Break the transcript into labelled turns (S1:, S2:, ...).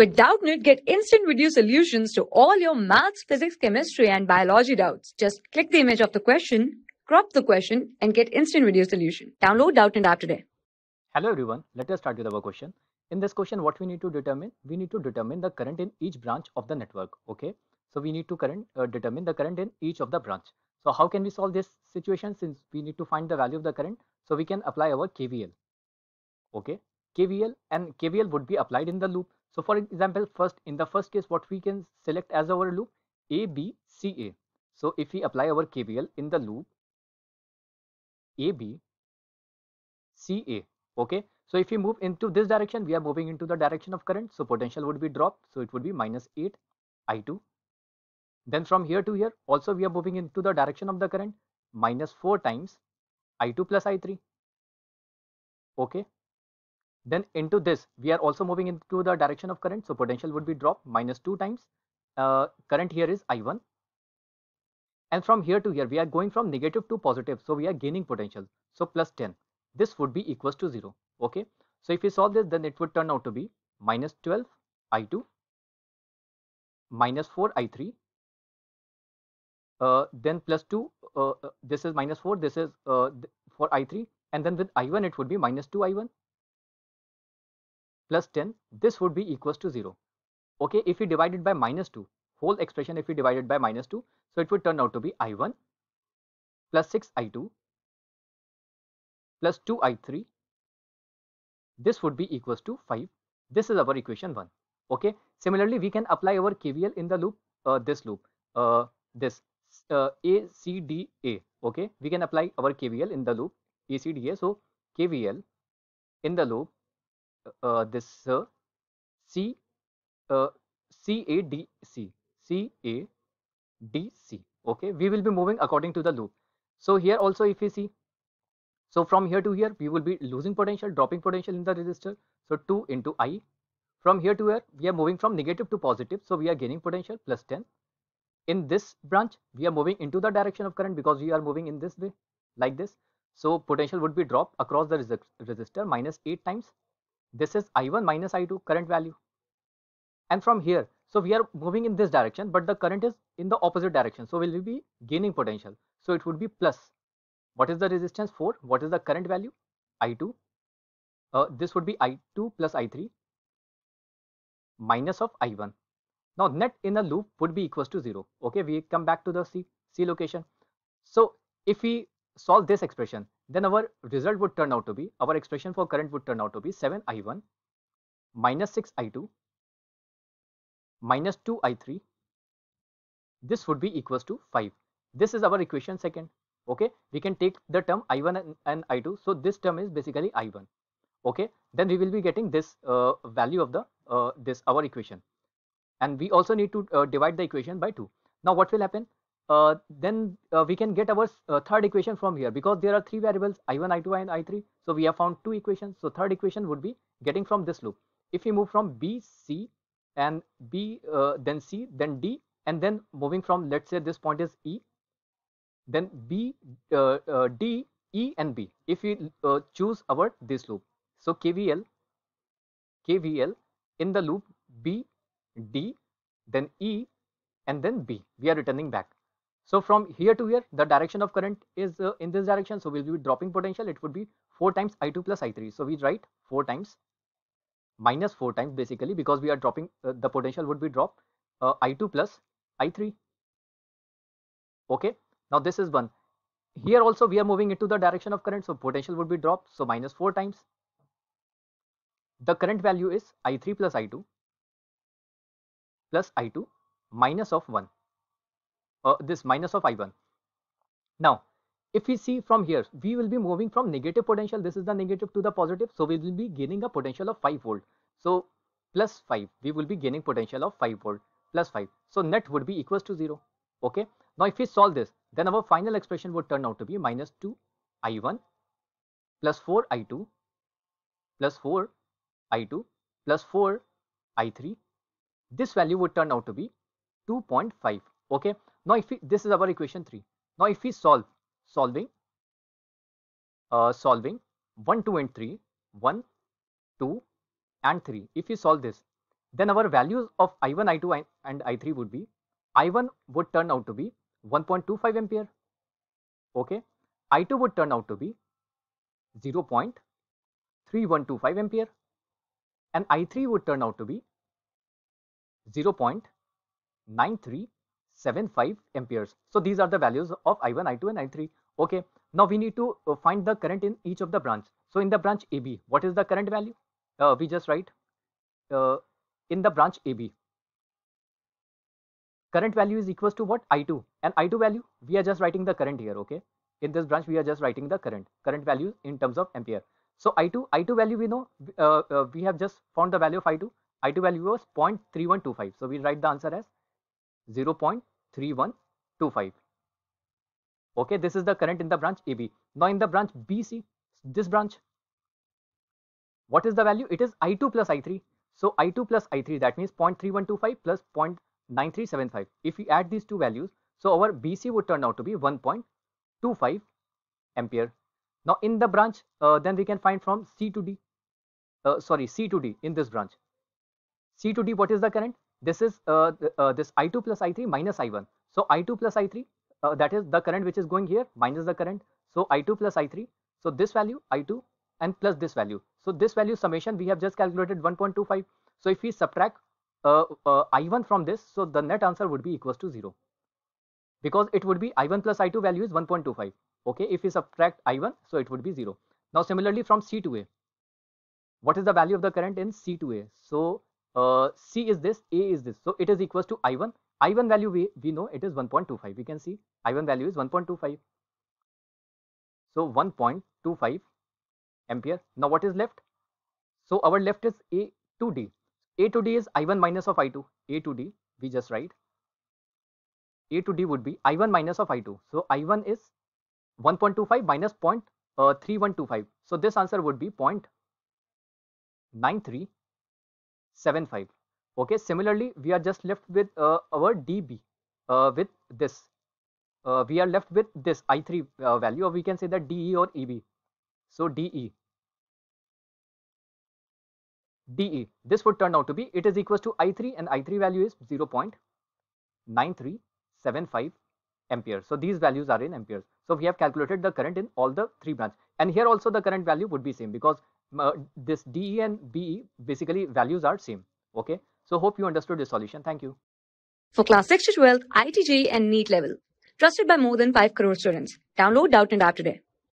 S1: With Doubtnut, get instant video solutions to all your maths, physics, chemistry, and biology doubts. Just click the image of the question, crop the question, and get instant video solution. Download Doubtnut app today.
S2: Hello everyone, let us start with our question. In this question, what we need to determine? We need to determine the current in each branch of the network. Okay, so we need to current uh, determine the current in each of the branch. So how can we solve this situation since we need to find the value of the current? So we can apply our KVL. Okay, KVL and KVL would be applied in the loop. So for example, first in the first case, what we can select as our loop A, B, C, A. So if we apply our KVL in the loop A, B, C, A. Okay. So if we move into this direction, we are moving into the direction of current. So potential would be dropped. So it would be minus 8 I2. Then from here to here, also we are moving into the direction of the current minus 4 times I2 plus I3. Okay. Then into this, we are also moving into the direction of current. So potential would be dropped minus 2 times. Uh, current here is I1. And from here to here, we are going from negative to positive. So we are gaining potential. So plus 10. This would be equals to 0. Okay. So if we solve this, then it would turn out to be minus 12 I2 minus 4 I3 uh, then plus 2 uh, uh, this is minus 4 this is uh, for i3 and then with i1 it would be minus 2 i1 plus 10 this would be equals to 0 okay if we divide it by minus 2 whole expression if we divide it by minus 2 so it would turn out to be i1 plus 6 i2 plus 2 i3 this would be equals to 5 this is our equation 1 okay similarly we can apply our kvl in the loop uh, this loop uh, this uh, A, C, D, A. Okay, we can apply our KVL in the loop A, C, D, A. So KVL in the loop uh, this uh, C, uh, C, A, D, C, C, A, D, C. Okay, we will be moving according to the loop. So here also if we see, so from here to here we will be losing potential, dropping potential in the resistor. So 2 into I. From here to here we are moving from negative to positive. So we are gaining potential plus 10 in this branch we are moving into the direction of current because we are moving in this way like this so potential would be dropped across the resistor minus 8 times this is i1 minus i2 current value. And from here so we are moving in this direction but the current is in the opposite direction. So will we be gaining potential. So it would be plus. What is the resistance? For what is the current value? I2 uh, this would be i2 plus i3 minus of i1 now net in a loop would be equals to 0. Okay, we come back to the C, C location. So if we solve this expression, then our result would turn out to be, our expression for current would turn out to be 7I1 minus 6I2 minus 2I3. This would be equals to 5. This is our equation second. Okay, we can take the term I1 and, and I2. So this term is basically I1. Okay, then we will be getting this uh, value of the uh, this our equation and we also need to uh, divide the equation by 2 now what will happen uh, then uh, we can get our uh, third equation from here. Because there are three variables i1 i2 and i3 so we have found two equations. So third equation would be getting from this loop. If we move from b c and b uh, then c then d and then moving from let's say this point is e then b uh, d e and b. If we choose our this loop. So kvl kvl in the loop b D, then E, and then B. We are returning back. So from here to here, the direction of current is uh, in this direction. So we'll be dropping potential. It would be 4 times I2 plus I3. So we write 4 times minus 4 times basically because we are dropping uh, the potential would be drop uh, I2 plus I3. Okay. Now this is one. Here also we are moving into the direction of current. So potential would be dropped. So minus 4 times. The current value is I3 plus I2 plus I2 minus of 1 uh, this minus of I1 now if we see from here we will be moving from negative potential this is the negative to the positive. So we will be gaining a potential of 5 volt. So plus 5 we will be gaining potential of 5 volt plus 5 so net would be equals to 0 okay? Now if we solve this then our final expression would turn out to be minus 2 i1 plus 4 i2 plus 4 i2 plus 4 i3 this value would turn out to be 2.5 okay now if we, this is our equation 3 now if we solve solving uh, solving 1 2 and 3 1 2 and 3 if we solve this then our values of I1, I2 and I3 would be I1 would turn out to be 1.25 ampere. Okay. I2 would turn out to be 0.3125 ampere and I3 would turn out to be 0.9375 amperes. So these are the values of I1, I2 and I3. Okay. Now we need to uh, find the current in each of the branch. So in the branch AB, what is the current value? Uh, we just write uh, in the branch AB. Current value is equals to what? I2 and I2 value, we are just writing the current here. Okay. In this branch, we are just writing the current, current value in terms of ampere. So I2, I2 value we know, uh, uh, we have just found the value of I2. I2 value was 0.3125. So we write the answer as 0.3125. Okay, this is the current in the branch AB. Now in the branch BC, this branch, what is the value? It is I2 plus I3. So I2 plus I3, that means 0.3125 plus 0.9375. If we add these two values, so our BC would turn out to be 1.25 ampere. Now in the branch, uh, then we can find from C to D, uh, sorry, C to D in this branch. C to D, what is the current? This is uh, uh this I2 plus I3 minus I1. So I2 plus I3, uh, that is the current which is going here minus the current. So I2 plus I3. So this value I2 and plus this value. So this value summation we have just calculated 1.25. So if we subtract uh, I1 from this, so the net answer would be equals to 0 because it would be I1 plus I2 value is 1.25 okay if we subtract i1 so it would be 0 now similarly from c to a what is the value of the current in c to a so uh, c is this a is this. So it is equals to i1 i1 value we, we know it is 1.25 we can see i1 value is 1.25 so 1.25 ampere. Now what is left? So our left is a to d. A to d is i1 minus of i2 a to d we just write. A to d would be i1 minus of i2 so i1 is 1.25 minus uh, 0.3125. So this answer would be 0.9375. Okay, similarly, we are just left with uh, our dB uh, with this. Uh, we are left with this I3 uh, value, or we can say that DE or EB. So DE. DE, this would turn out to be, it is equals to I3 and I3 value is 0 0.9375 amperes. So these values are in amperes. So we have calculated the current in all the three branch. And here also the current value would be same because this DE and BE basically values are same. Okay. So hope you understood this solution. Thank you.
S1: For class 6 to 12, IIT JEE and NEET level. Trusted by more than 5 crore students. Download Doubtnut App today.